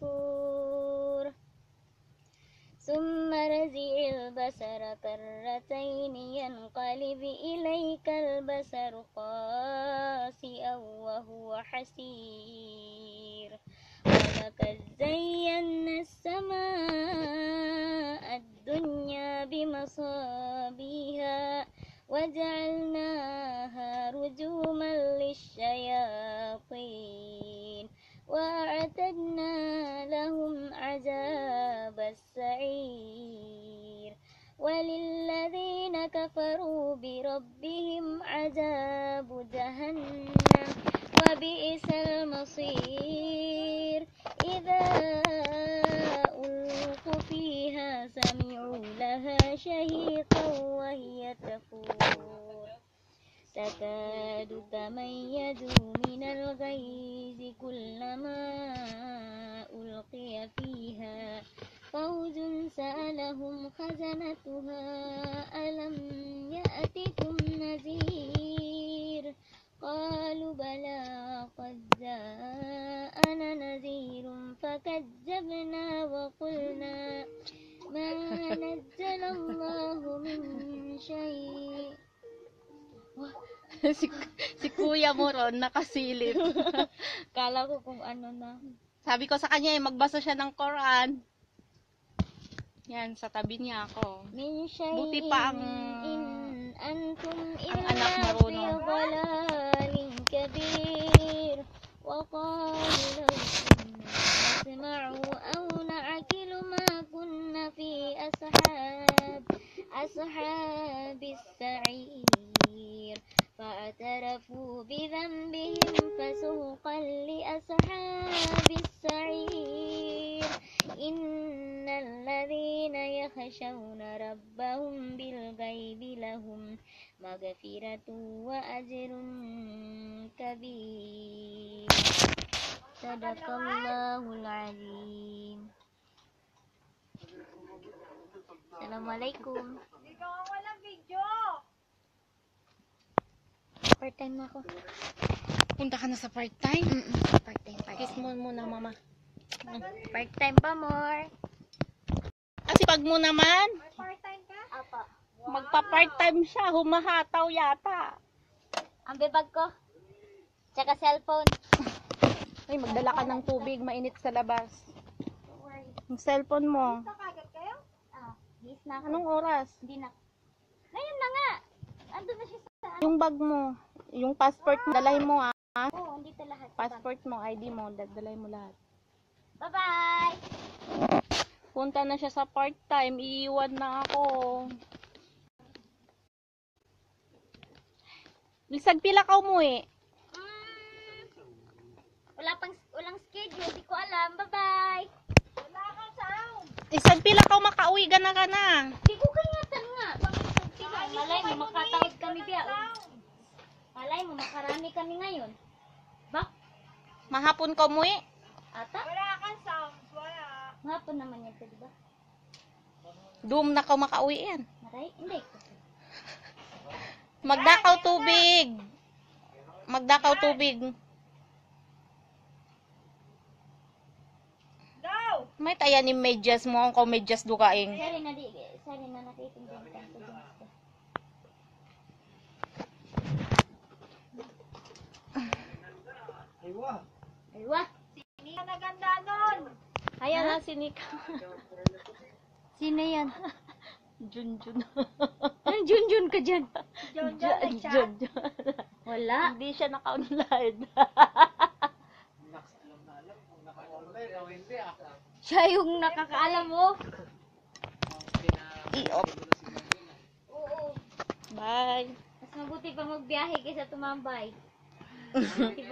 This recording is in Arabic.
فطور ثم رجع البصر كرتين ينقلب إليك البصر خاسئا وهو حسير. ولقد زينا السماء الدنيا بمصابيها وجعلناها كفروا بربهم عذاب جهنم وبئس المصير. إذا ألقوا فيها سمعوا لها شهيقا وهي تفور. تكاد تميز من الغيظ كلما ألقي فيها فوج سألهم خزنتها ألم يأتكم نذير قالوا بلى قد جاءنا نذير فكذبنا وقلنا ما نزل الله من شيء si, si kuya mo ron, nakasilip. Kala ko kung ano na. Sabi ko sa kanya, eh, magbasa siya ng Quran. Yan, sa tabi niya ako. Buti pa ang- antum ang anak marunong. law kunna nasma'u aw na'qilu ma kunna fi ashab ashabis sa'ir. فاعترفوا بذنبهم فسوقا لأصحاب السعير إن يخشون ربهم بالغيب لهم مغفرة وأجر كبير صدق الله العظيم السلام عليكم Part time na ako. Punta ka na sa part-time? Mm-mm. Part time, part Kiss time. mo muna, mama. Part time pa more. Kasi pag mo naman, Apa. magpa-part-time siya, humahataw yata. Ang bibag ko. Tsaka cellphone. Ay, magdala ka ng tubig, mainit sa labas. Yung cellphone mo, Ah, his na ako. anong oras? Hindi na. Ngayon na nga. Andun na siya sa... Yung bag mo, yung passport mo, dalay mo ah. Oo, andito lahat. Passport mo, ID mo, dadalay mo lahat. Bye-bye! Punta na siya sa part-time, iiwan na ako. Lisag pila ka umuwi. Mm, wala pang, walang schedule. Di ko alam. Bye-bye! Lisag pila ka makauwi gana ka na. Di ko kayatan nga. Malay mo, makatawid kami biya. Malay mo, makarami kami ngayon. Bak, Mahapon ka umuwi. ata? Wala kang sounds, wala. Hapon naman yan, di ba? Doom na ka makauwi yan. Maray? Hindi. Magdakaw tubig. Magdakaw tubig. May taya ni medyas mo ang medyas dukaing. Sorry na di, sorry na nakitindihan ka ko. Aywa. Ayan na sinika. Sino yan? Junjun. Anong junjun ka dyan? Junjun. Wala. Hindi siya naka-online. Siya yung nakakaalam mo. I-off. Oo. Bye. Mas mabuti pa magbiyahe kaysa tumambay.